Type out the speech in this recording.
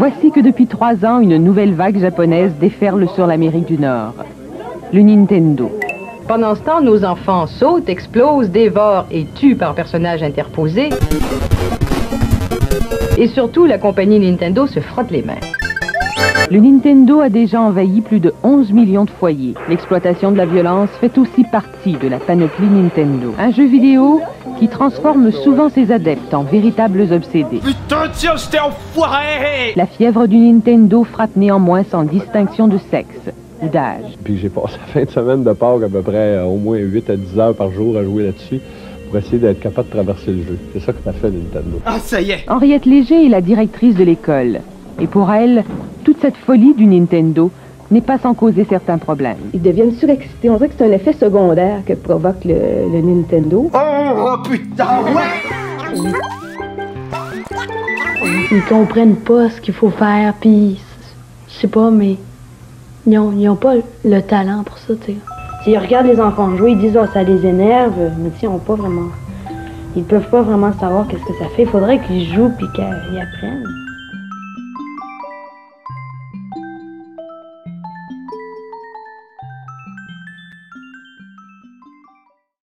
Voici que depuis trois ans, une nouvelle vague japonaise déferle sur l'Amérique du Nord. Le Nintendo. Pendant ce temps, nos enfants sautent, explosent, dévorent et tuent par personnages interposés. Et surtout, la compagnie Nintendo se frotte les mains. Le Nintendo a déjà envahi plus de 11 millions de foyers. L'exploitation de la violence fait aussi partie de la panoplie Nintendo. Un jeu vidéo qui transforme souvent ses adeptes en véritables obsédés. Putain, tiens, je t'ai enfoiré La fièvre du Nintendo frappe néanmoins sans distinction de sexe ou d'âge. Puis j'ai passé la fin de semaine de Pâques à peu près euh, au moins 8 à 10 heures par jour à jouer là-dessus pour essayer d'être capable de traverser le jeu. C'est ça que m'a fait Nintendo. Ah, ça y est Henriette Léger est la directrice de l'école. Et pour elle, toute cette folie du Nintendo n'est pas sans causer certains problèmes. Ils deviennent surexcités. On dirait que c'est un effet secondaire que provoque le, le Nintendo. Oh, oh, putain, ouais Ils comprennent pas ce qu'il faut faire, puis je sais pas, mais ils ont, ils ont pas le talent pour ça, tu sais. Ils regardent les enfants jouer, ils disent oh, ça les énerve, mais ils ont pas vraiment. Ils peuvent pas vraiment savoir qu'est-ce que ça fait. Il faudrait qu'ils jouent puis qu'ils apprennent.